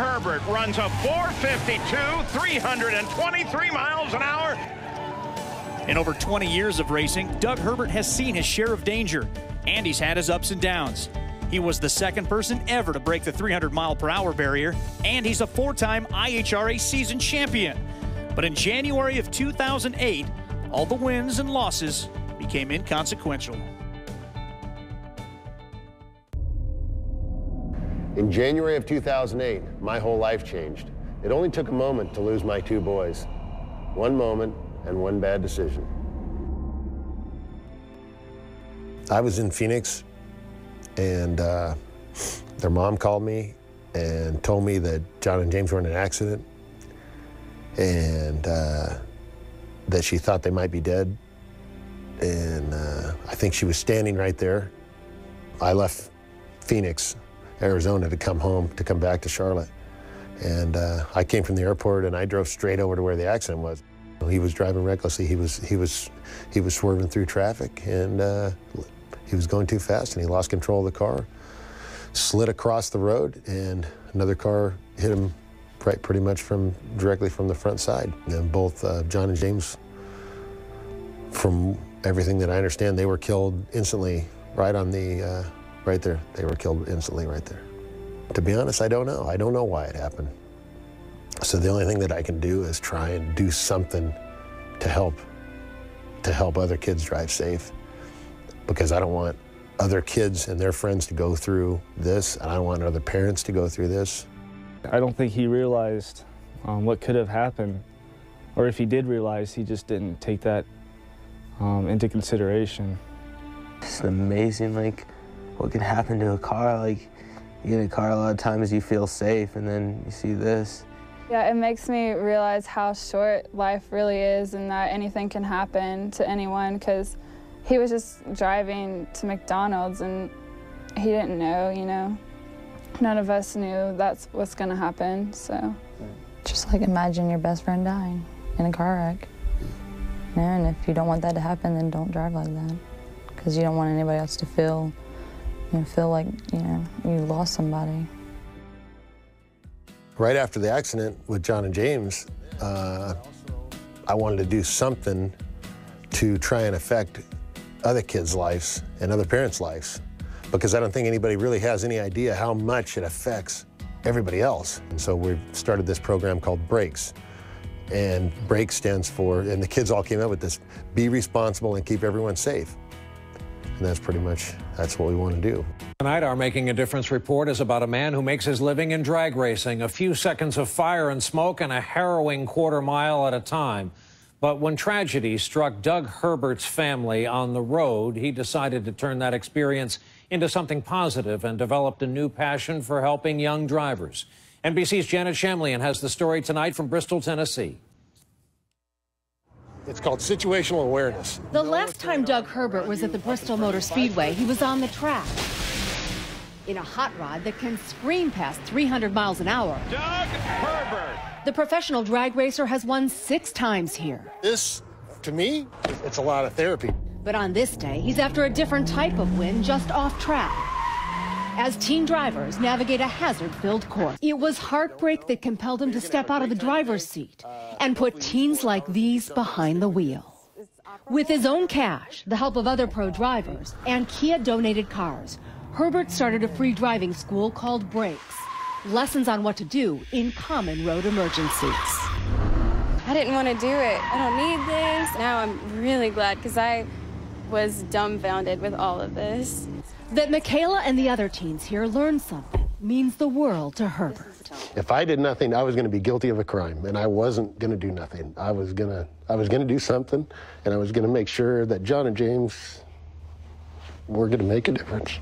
Herbert runs a 452, 323 miles an hour. In over 20 years of racing, Doug Herbert has seen his share of danger, and he's had his ups and downs. He was the second person ever to break the 300 mile per hour barrier, and he's a four time IHRA season champion. But in January of 2008, all the wins and losses became inconsequential. In January of 2008, my whole life changed. It only took a moment to lose my two boys. One moment and one bad decision. I was in Phoenix, and uh, their mom called me and told me that Jon and James were in an accident and uh, that she thought they might be dead. And uh, I think she was standing right there. I left Phoenix, Arizona to come home, to come back to Charlotte. And uh, I came from the airport and I drove straight over to where the accident was. He was driving recklessly. He was, he was, he was swerving through traffic and uh, he was going too fast and he lost control of the car, slid across the road and another car hit him right pretty much from directly from the front side. And both uh, Jon and James, from everything that I understand, they were killed instantly right on the, uh, right there. They were killed instantly right there. To be honest, I don't know. I don't know why it happened. So the only thing that I can do is try and do something to help, to help other kids drive safe because I don't want other kids and their friends to go through this, and I don't want other parents to go through this. I don't think he realized um, what could have happened, or if he did realize, he just didn't take that um, into consideration. It's amazing, like, what can happen to a car. Like, you get in a car, a lot of times you feel safe, and then you see this. Yeah, it makes me realize how short life really is and that anything can happen to anyone because he was just driving to McDonald's and he didn't know, you know. None of us knew that's what's going to happen, so. Just like imagine your best friend dying in a car wreck. and if you don't want that to happen, then don't drive like that. Because you don't want anybody else to feel, you feel like, you know, you lost somebody. Right after the accident with Jon and James, uh, I wanted to do something to try and affect other kids' lives and other parents' lives because I don't think anybody really has any idea how much it affects everybody else. And so we've started this program called BRAKES. And BRAKE stands for, and the kids all came up with this, be responsible and keep everyone safe. And that's pretty much, that's what we want to do. Tonight, our Making a Difference report is about a man who makes his living in drag racing. A few seconds of fire and smoke and a harrowing quarter mile at a time. But when tragedy struck Doug Herbert's family on the road, he decided to turn that experience into something positive and developed a new passion for helping young drivers. NBC's Janet Shamlian has the story tonight from Bristol, Tennessee. It's called situational awareness. The last time Doug Herbert was at the Bristol Motor Speedway, he was on the track in a hot rod that can scream past 300 miles an hour. Doug Herbert. The professional drag racer has won six times here. This, to me, it's a lot of therapy. But on this day, he's after a different type of win just off track. As teen drivers navigate a hazard filled course, it was heartbreak that compelled him to step out of the driver's seat and put teens like these behind the wheel. With his own cash, the help of other pro drivers, and Kia donated cars, Herbert started a free driving school called Brakes. Lessons on what to do in common road emergencies. I didn't want to do it. I don't need this. Now I'm really glad because I was dumbfounded with all of this. That Michaela and the other teens here learned something means the world to Herbert. If I did nothing, I was going to be guilty of a crime, and I wasn't going to do nothing. I was going to, I was going to do something, and I was going to make sure that Jon and James were going to make a difference.